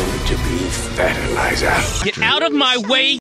going to be fertilizer. Get out of my way,